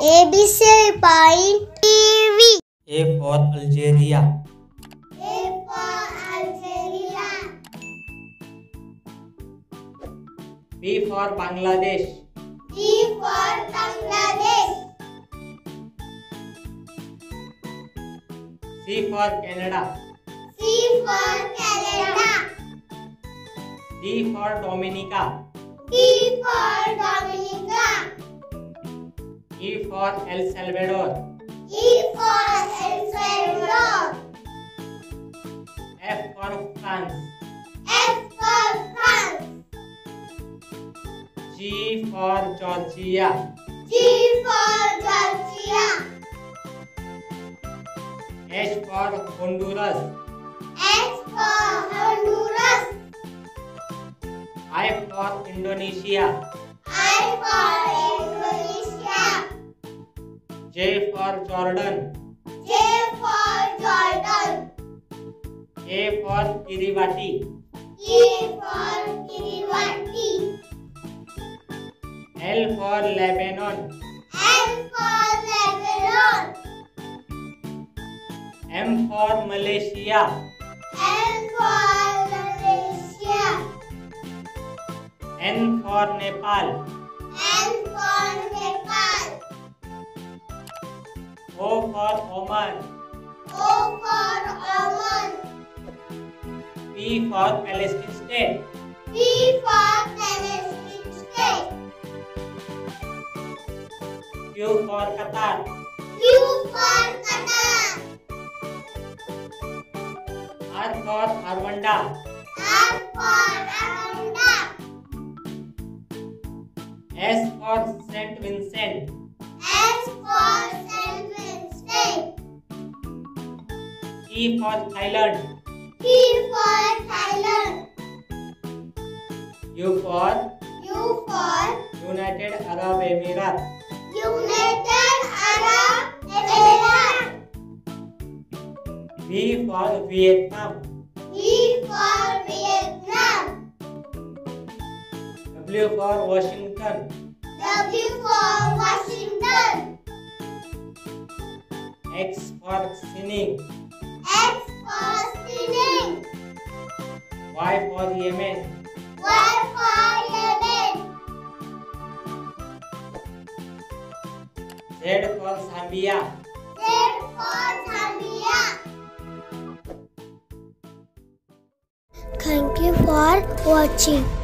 ABC point TV. A for Algeria. A for Algeria. B for Bangladesh. B for Bangladesh. C for Canada. C for Canada. D for Dominica. D for Dominica. E for El Salvador. E for El Salvador. F for France. F for France. G for Georgia. G for Georgia. H for Honduras. H for Honduras. I for Indonesia. I for Indonesia. J for Jordan. J for Jordan. A for Kiribati. E for Kiribati. L for Lebanon. L for Lebanon. M for Malaysia. N for Malaysia. N for Nepal. N for Oman. O for Oman. P for Palestine State. P for Palestine State. Q for Qatar. Q for Qatar. R for Rwanda. R for Rwanda. S for Saint Vincent. S for T for Thailand. T for Thailand. U for U for United Arab Emirates. United Arab Emirates. V for Vietnam. V for Vietnam. W for Washington. W for Washington. X for Xining. Y for Yemen. Y for Yemen. Z for Zambia. Z for Zambia. Thank you for watching.